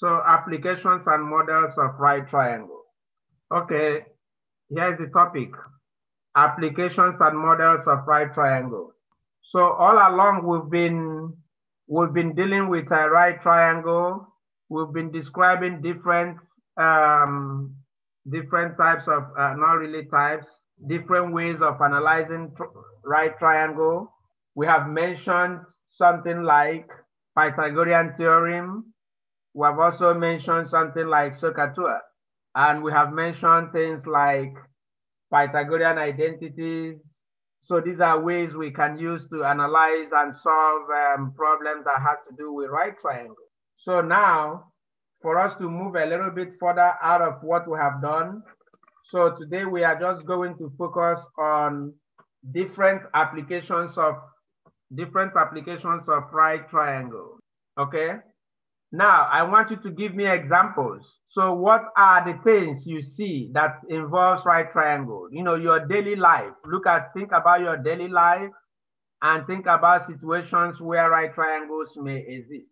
So applications and models of right triangle. Okay, here's the topic. Applications and models of right triangle. So all along we've been we've been dealing with a right triangle. We've been describing different um, different types of uh, not really types, different ways of analyzing tr right triangle. We have mentioned something like Pythagorean theorem. We have also mentioned something like SOHCAHTOA. And we have mentioned things like Pythagorean identities. So these are ways we can use to analyze and solve um, problems that has to do with right triangle. So now, for us to move a little bit further out of what we have done, so today we are just going to focus on different applications of different applications of right triangle. Okay. Now I want you to give me examples. So what are the things you see that involves right triangle? You know, your daily life. Look at, think about your daily life and think about situations where right triangles may exist.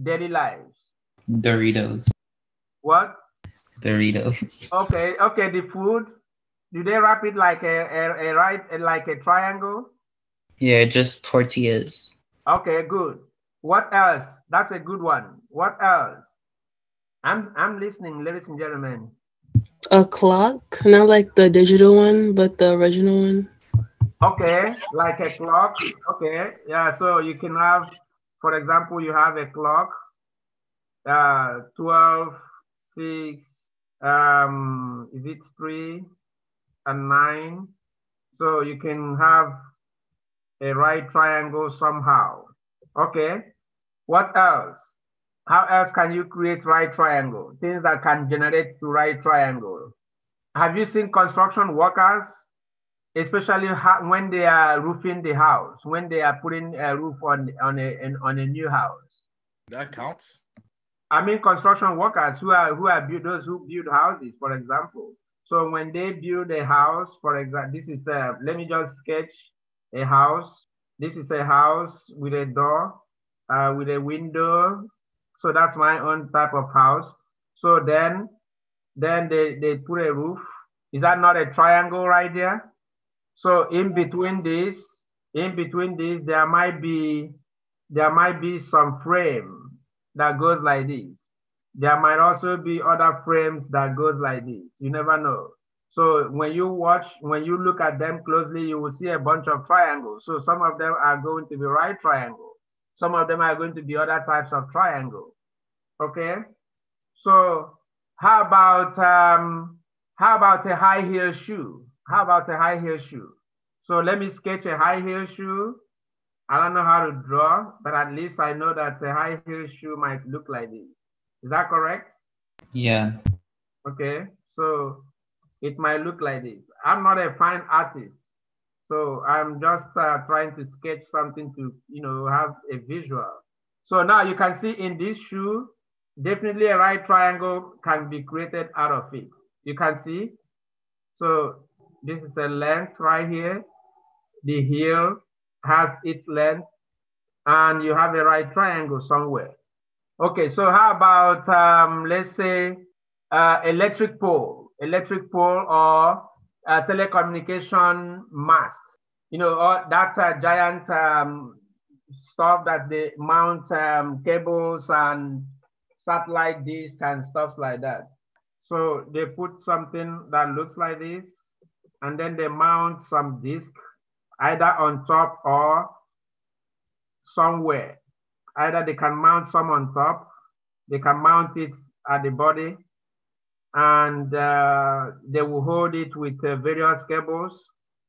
Daily lives. Doritos. What? Doritos. Okay, okay, the food. Do they wrap it like a, a, a right, like a triangle? Yeah, just tortillas. Okay, good. What else? That's a good one. What else? I'm I'm listening, ladies and gentlemen. A clock, not like the digital one, but the original one. Okay, like a clock. Okay, yeah. So you can have, for example, you have a clock, uh, 12, 6, um, is it 3 and 9? So you can have a right triangle somehow. Okay, what else? How else can you create right triangle? Things that can generate to right triangle. Have you seen construction workers, especially when they are roofing the house, when they are putting a roof on, on, a, on a new house? That counts. I mean construction workers who are who are build, those who build houses, for example. So when they build a house, for example, this is a, let me just sketch a house. This is a house with a door, uh, with a window. So that's my own type of house. So then, then they, they put a roof. Is that not a triangle right there? So in between this, in between this, there might be, there might be some frame that goes like this. There might also be other frames that goes like this. You never know. So when you watch, when you look at them closely, you will see a bunch of triangles. So some of them are going to be right triangle. Some of them are going to be other types of triangle. Okay. So how about um, how about a high heel shoe? How about a high heel shoe? So let me sketch a high heel shoe. I don't know how to draw, but at least I know that a high heel shoe might look like this. Is that correct? Yeah. Okay. So it might look like this. I'm not a fine artist, so I'm just uh, trying to sketch something to, you know, have a visual. So now you can see in this shoe, definitely a right triangle can be created out of it. You can see. So this is a length right here. The heel has its length and you have a right triangle somewhere. Okay, so how about, um, let's say, uh, electric pole electric pole or a telecommunication mast. You know, or that uh, giant um, stuff that they mount um, cables and satellite discs and stuff like that. So they put something that looks like this, and then they mount some disc either on top or somewhere. Either they can mount some on top, they can mount it at the body, and uh, they will hold it with uh, various cables.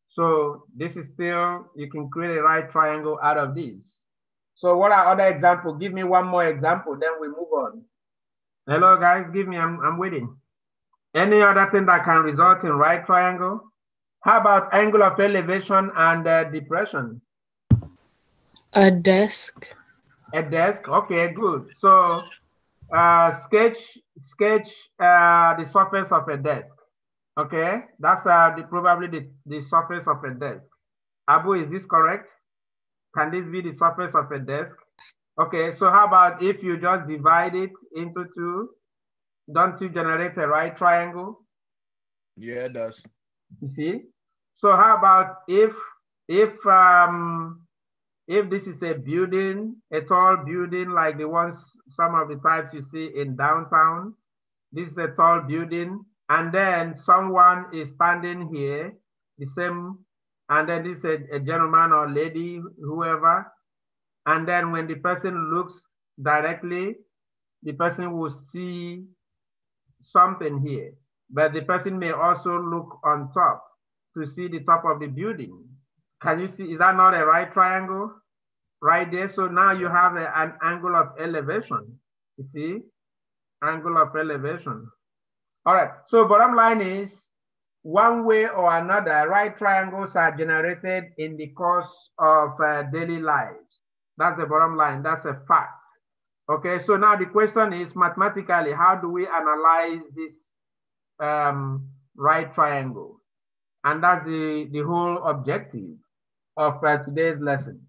So this is still, you can create a right triangle out of this. So what are other examples? Give me one more example, then we move on. Hello guys, give me, I'm, I'm waiting. Any other thing that can result in right triangle? How about angle of elevation and uh, depression? A desk. A desk, okay, good. So uh, sketch sketch uh, the surface of a desk. Okay, that's uh, the, probably the, the surface of a desk. Abu, is this correct? Can this be the surface of a desk? Okay, so how about if you just divide it into two? Don't you generate a right triangle? Yeah, it does. You see? So how about if if um if this is a building, a tall building like the ones some of the types you see in downtown, this is a tall building, and then someone is standing here, the same, and then this is a, a gentleman or lady, whoever, and then when the person looks directly, the person will see something here, but the person may also look on top to see the top of the building. Can you see, is that not a right triangle? Right there, so now you have a, an angle of elevation, you see? Angle of elevation. All right, so bottom line is, one way or another, right triangles are generated in the course of uh, daily lives. That's the bottom line, that's a fact. Okay, so now the question is mathematically, how do we analyze this um, right triangle? And that's the, the whole objective of uh, today's lesson.